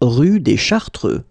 rue des Chartreux.